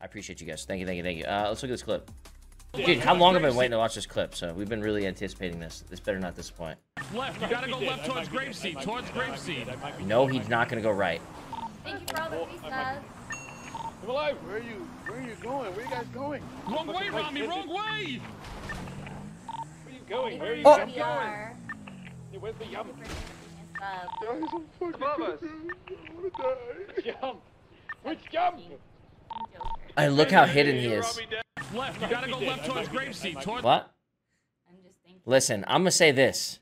I appreciate you guys. Thank you, thank you, thank you. Uh, let's look at this clip. Dude, how long have I been waiting to watch this clip? So we've been really anticipating this. This better not disappoint. Left. You gotta go left towards Grapeseed. Towards Grapeseed. No, he's not gonna go right. Thank you for all the free subs. Come alive. Where are you? Where are you going? Where are you guys going? Wrong way, Ramee. Wrong way. Where are you going? Where are you Oh. going? We are. Hey, where's the yum? Guys, I'm fucking Above us. I wanna die. Yum. Which yum? Joker. And look how hidden he is. Left. You gotta go left towards Grapeseed. Towards. What? I'm just thinking. Listen, I'm gonna say this.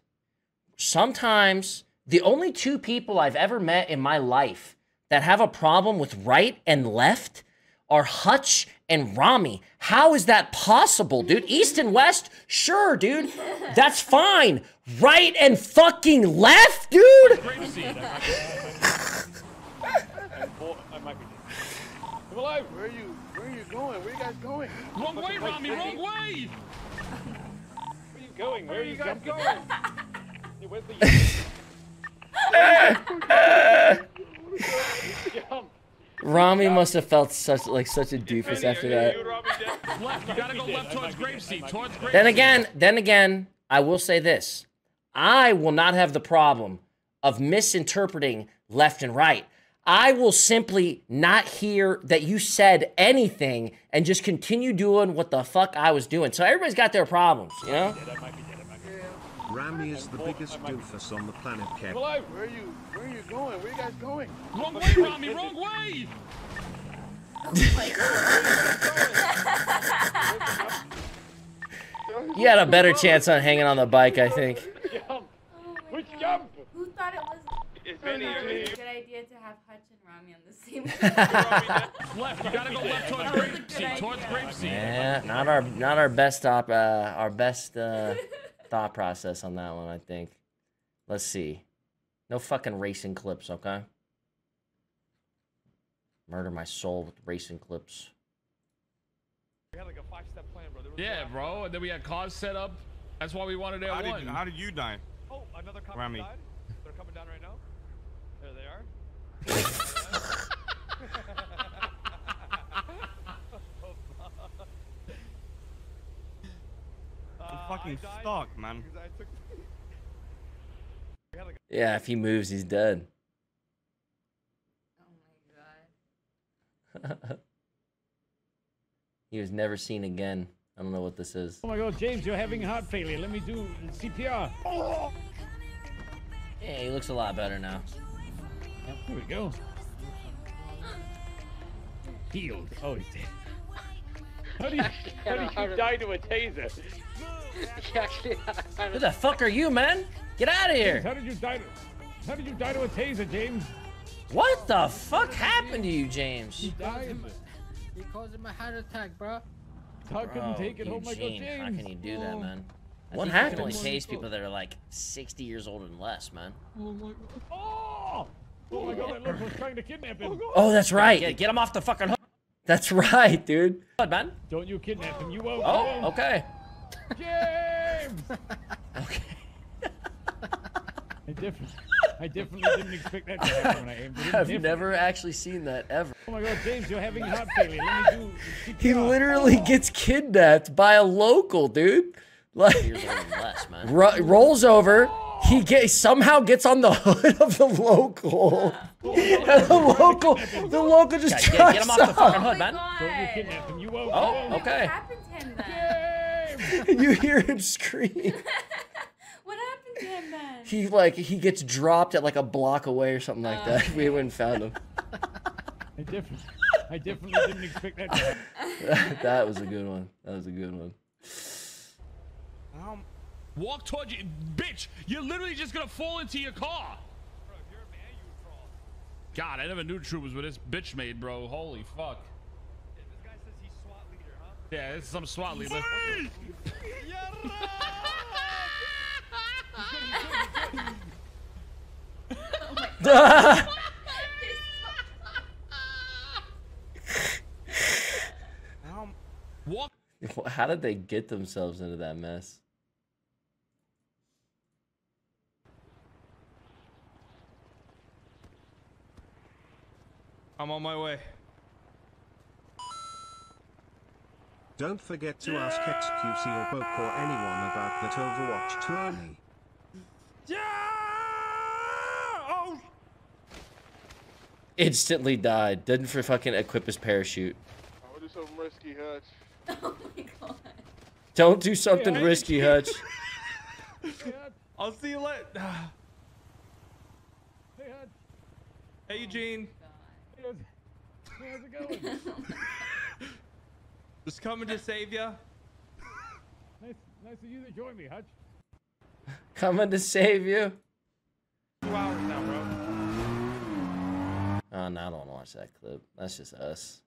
Sometimes the only two people I've ever met in my life that have a problem with right and left are Hutch and Ramee. How is that possible, dude? East and west? Sure, dude. That's fine. Right and fucking left, dude? I might be dead. Come alive. Where are you? Where are you going? Where are you guys going? Wrong way, Ramee. Wrong way. Where are you going? Where are you guys going? Hey, where's the yum? Yum. Ramee must have felt such like such a doofus after that. Left. You gotta go left towards Grapeseed. Towards Grapeseed. Then again, then again, I will say this. I will not have the problem of misinterpreting left and right. I will simply not hear that you said anything and just continue doing what the fuck I was doing. So everybody's got their problems, you know? Ramee is the biggest doofus on the planet, Kev. Where are you? Where are you going? Where are you guys going? Wrong way, Ramee. Wrong way. You had a better chance on hanging on the bike, I think. Yum. Oh my Which God. yum? Who thought it was It's so Benny. it's a good idea to have Hutch and Ramee on the same Left. You gotta go left towards That was a good Grapeseed. Towards idea. Grapeseed. Yeah, not our not our best op, uh, our best uh, thought process on that one, I think. Let's see. No fucking racing clips, okay? Murder my soul with racing clips. We had like a five-step plan, bro. There was Yeah, no- bro. And then we had cars set up. That's why we wanted How that did, how did you die? Oh, another cop Ramee. died. They're coming down right now. There they are. I'm Uh, fucking I died stuck, man. I took- like Yeah, if he moves, he's dead. Oh my god. he was never seen again. I don't know what this is. Oh my god, James, you're having heart failure. Let me do CPR. Oh! Yeah, he looks a lot better now. Yep, here we go. Healed. Oh, he's dead. How do you, how do you die to a taser? Who the fuck are you, man? Get out of James, here! how did you die to How did you die to a taser, James? What the fuck happened to you, James? He died. He caused him a heart attack, bro. Todd couldn't take it. Oh my god, James. how can you do that, man? I What think you can happened? only Only case people that are like 60 years old and less, man. Oh my god. Oh! Oh my god, that look was trying to kidnap him. Oh, that's right. Get, get him off the fucking hook. That's right, dude. What, man? Don't you kidnap him. You won't. Oh, okay. James! Okay. I definitely, I definitely didn't expect that to happen when I aimed it. I've Definitely. never actually seen that ever. Oh my god, James, you're having heart failure. Let me do CPR. He literally oh. gets kidnapped by a local, dude. Like, Years old and less, man. Oh. rolls over. Oh. He get, somehow gets on the hood of the local. And the local, the local just Get, get him off the fucking Oh hood, man. Oh god. Don't you kidnap him. You won't. Oh, okay. What happened to him then? You hear him scream. What happened to him then? He like he gets dropped at like a block away or something like that. Oh, we went and found him. I definitely, I definitely didn't expect that to that was a good one. That was a good one. How, Walk towards you. Bitch, you're literally just gonna fall into your car. Bro, if you're a man, you would crawl. God, I never knew troopers were this bitch made, bro. Holy fuck. Yeah, this guy says he's SWAT leader, huh? Yeah, this is some SWAT leader. how, How did they get themselves into that mess? I'm on my way. Don't forget to ask XQC or Poke or anyone about that Overwatch tourney. Yeah! Oh, Instantly died. Didn't for fucking equip his parachute. I'll do something risky, Hutch. Oh my god. Don't do something Hey, risky, just- Hutch. Hey, Hutch. I'll see you later. Hey, Hutch. hey, Eugene. Hey, how's, it going? Just coming to save you. nice, nice of you to join me, Hutch. Coming to save you. Two hours now, bro. Oh, no, I don't want to watch that clip. That's just us.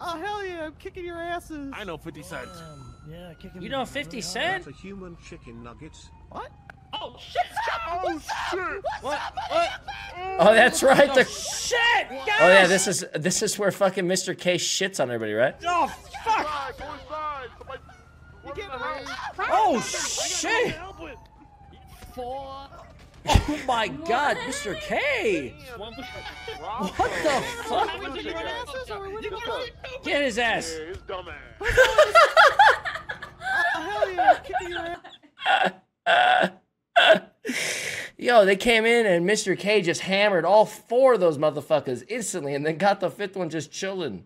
Oh hell yeah! I'm kicking your asses. I know 50 cents. yeah, kicking. You know 50 Cent? That's a human chicken nugget. What? Oh shit! Oh shit! What? What? Oh, oh, that's right. Oh, the shit. Oh yeah, this is this is where fucking Mr. K shits on everybody, right? Oh fuck! Inside, go inside. Somebody. What in the house? Oh shit! Oh my God, Mr. K! What the fuck? Get his ass! Yeah, his dumb ass. Oh hell yeah! I'm your ass. Yo, they came in and Mr. K just hammered all four of those motherfuckers instantly, and then got the fifth one just chilling.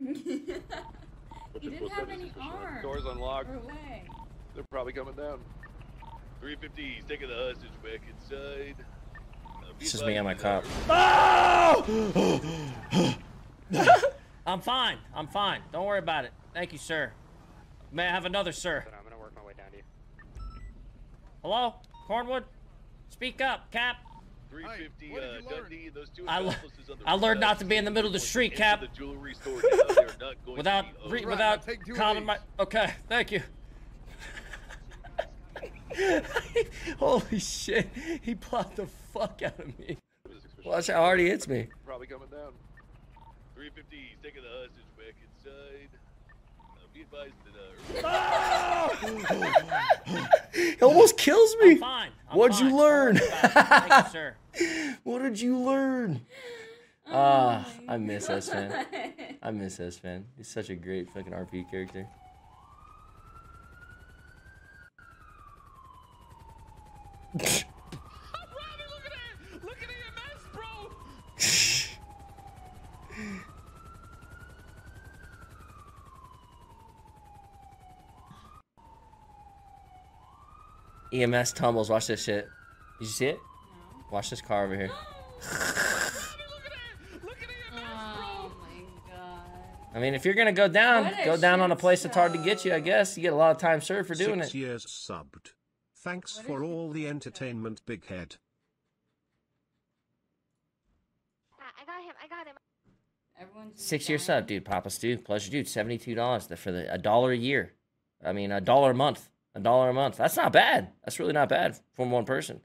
He didn't have any arms. Doors unlocked. Or. They're probably coming down. 350's taking the hostage back inside. It's just me and my cop. I'm fine. I'm fine. Don't worry about it. Thank you, sir. May I have another, sir? I'm gonna work my way down to you. Hello? Cornwood? Speak up, Cap. 350, what uh. Dundee, those two I, le- accomplices on the I learned not to be in the middle of the street, Cap. The jewelry store not going Without, to re- open. without take calling my. Okay, thank you. Holy shit! He plopped the fuck out of me. Watch how hard he hits me. Probably coming down. 350's taking the hostage back inside. Uh, be advised that, uh, He almost kills me. I'm fine. I'm What'd you fine. Don't learn? worry about it. Thank you, sir. What did you learn? Oh Ah, I miss Esfand. I miss Esfand. He's such a great fucking RP character. EMS tumbles. Watch this shit. Did you see it? No. Watch this car over here. Robbie, look at it! Look at EMS, Oh my god. I mean, if you're gonna go down, go down on a shit place that's hard to get you. I guess you get a lot of time served for doing Six it. years subbed. Thanks What for all the entertainment, big head. Ah, I got him. I got him. Everyone's Six year dying. sub, dude. Papa Stu, pleasure, dude. Seventy-two dollars for the a dollar a year. I mean, a dollar a month. A dollar a month. That's not bad. That's really not bad from one person.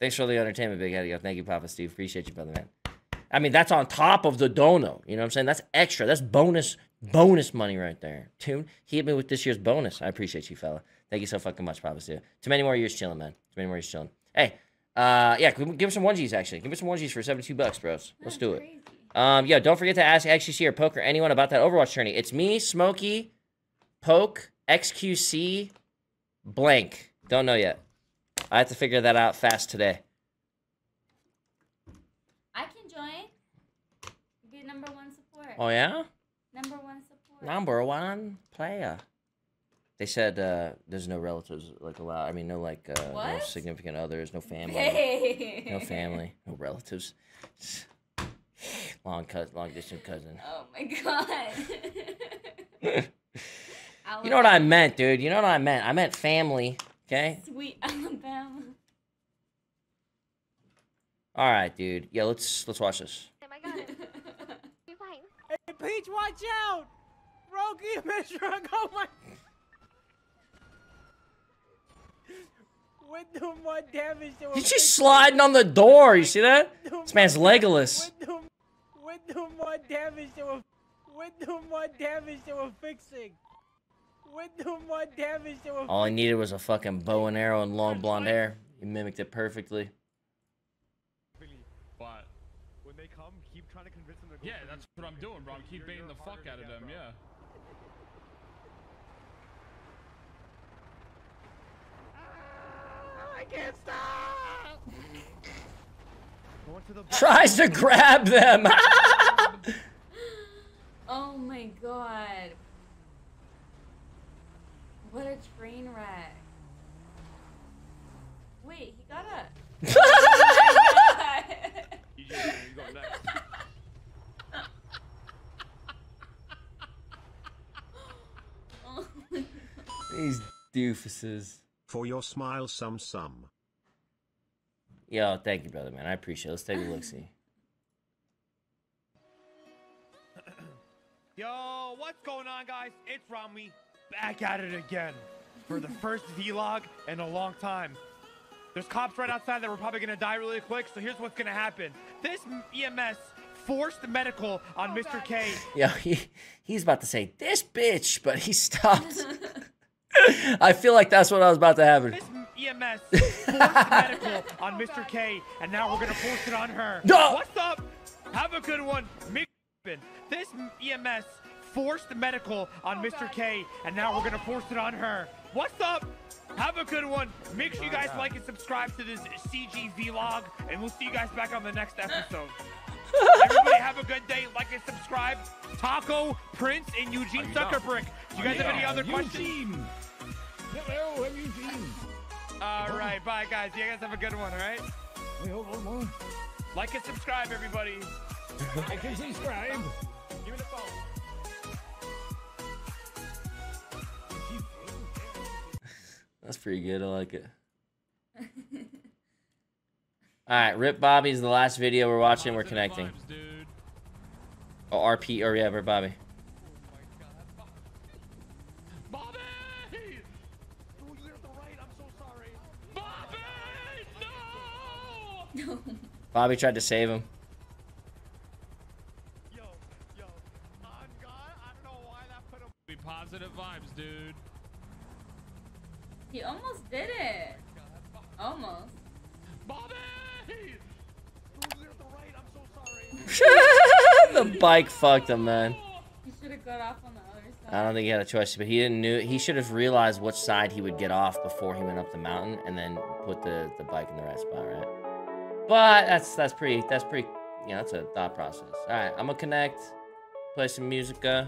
Thanks for the entertainment, big head. Yo, Thank you, Papa Steve. Appreciate you, brother man. I mean, that's on top of the dono. You know what I'm saying? That's extra. That's bonus, bonus money right there. Tune. He hit me with this year's bonus. I appreciate you, fella. Thank you so fucking much, Papa Steve. Too many more years chilling, man. Too many more years chilling. Hey, uh, yeah, give me some onesies actually. Give me some onesies for 72 bucks, bros. Let's That's do it. crazy. Um, yeah, don't forget to ask XQC or Poke or anyone about that Overwatch tourney. It's me, Smokey, Poke, XQC, blank. Don't know yet. I have to figure that out fast today. I can join. Be number one support. Oh yeah, Number one support. number one player. They said uh, there's no relatives like allowed. I mean, no like uh, no significant others, no family, Hey. no family, no relatives. Long cousin, long distance cousin. Oh my god. You know what I meant, dude. You know what I meant. I meant family. Okay. Sweet Alabama. All right, dude. Yeah, let's let's watch this. I got him. You're fine. Hey, Peach, watch out! Rogue EMS truck, oh my... We're doing more damage than we're He's just sliding on the door. You see that? This man's legless. Legolas. We're doing, more damage than we're... We're doing more damage than we're fixing. All I needed was a fucking bow and arrow and long blonde hair. You mimicked it perfectly. But when they come, keep trying to convince them to go. Yeah, that's what I'm doing, bro. I'm keep baiting the fuck out of them. Yeah. I can't stop. Tries to grab them. oh my god. What a train wreck. Wait, he got a. My. You just, you go next. My god. These doofuses. For your smile, some some. Yo, thank you, brother, man. I appreciate it. Let's take a look see. Yo, what's going on, guys? It's Ramee back at it again for the first vlog in a long time. There's cops right outside that we're probably gonna die really quick. So here's what's gonna happen. This EMS forced medical on oh, Mr. K. Yeah, he, he's about to say, this bitch, but he stopped. I feel like that's what I was about to happen. This EMS forced medical on oh, Mr. K, and now we're gonna force it on her. No! What's up? Have a good one. Make this EMS forced the medical on oh, Mr. K, and now we're gonna force it on her. What's up? Have a good one. Make sure you oh, guys like and subscribe to this CG vlog, and we'll see you guys back on the next episode. Everybody have a good day. Like and subscribe. Taco, Prince, and Eugene Zuckerberg. Do you guys have any other questions? Eugene. Hello, I'm Eugene. All right, bye guys. You guys have a good one. All right. Wait, hold on, hold. Like and subscribe, everybody. I can subscribe. Give me the phone. That's pretty good. I like it. All right, Rip Bobby's the last video we're watching. We're connecting. Vibes. Oh, RP, or oh, yeah, Rip Bobby. Bobby! Oh, you're right. So. Bobby! No! Bobby tried to save him. Yo, yo. God, I don't know why that put him. Be positive vibes, dude. He almost did it. Almost. Bobby! The right. I'm so sorry. the bike fucked him, man. He should have got off on the other side. I don't think he had a choice, but he didn't knew he should have realized which side he would get off before he went up the mountain, and then put the the bike in the right spot, right? But that's that's pretty that's pretty yeah that's a thought process. All right, I'm gonna connect, play some music. Uh,